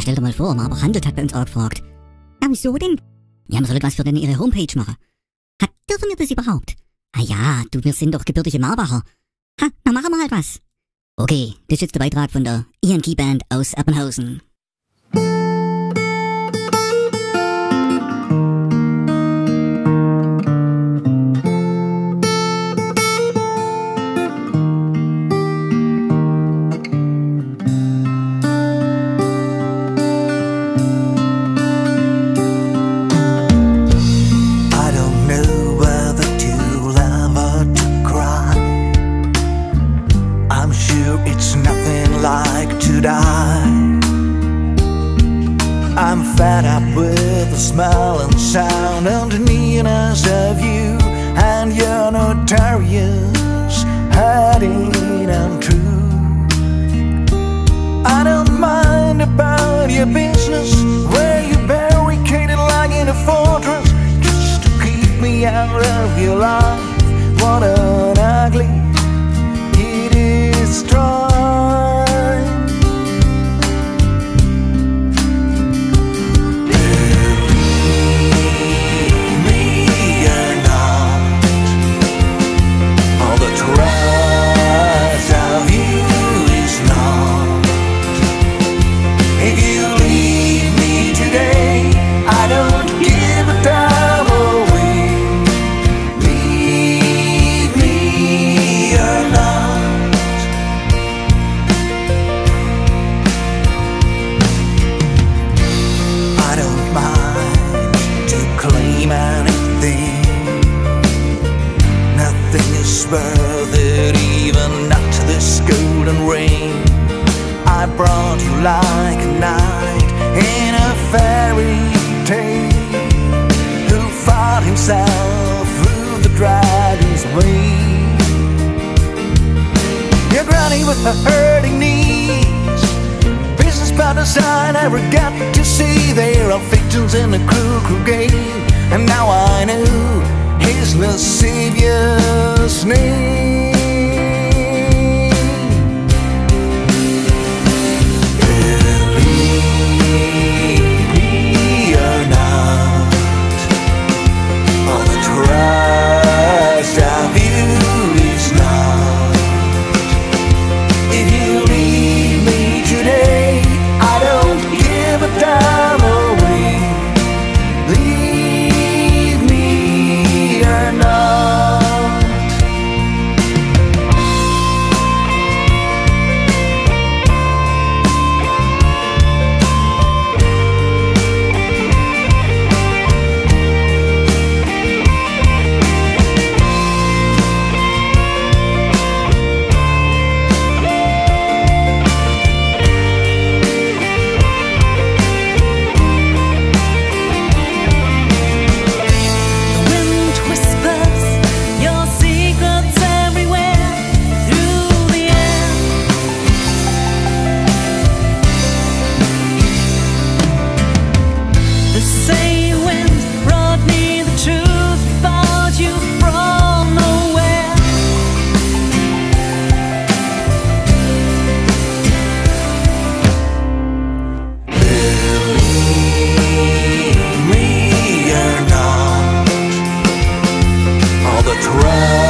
Na, stell dir mal vor, Marber Handelt hat bei uns auch gefragt. Ja, wieso denn? Ja, man soll etwas für denn ihre Homepage machen. Ha, dürfen wir das überhaupt? Ah ja, du, wir sind doch gebürtige Marbacher. Ha, dann machen wir halt was. Okay, das ist jetzt der Beitrag von der Ian Key Band aus Eppenhausen. It's nothing like to die. I'm fed up with the smell and sound and the nearness of you and your notorious hiding untrue. I don't mind about your business where you barricaded like in a fortress just to keep me out of your life. What an It, even not this golden rain I brought you like a knight in a fairy tale who fought himself through the dragon's wing. Your granny with her hurting knees, business partners I never got to see. They are victims in a cruel, cruel game, and now I know his lascivious listening. Run.